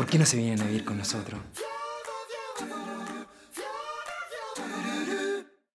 ¿Por qué no se vienen a vivir con nosotros?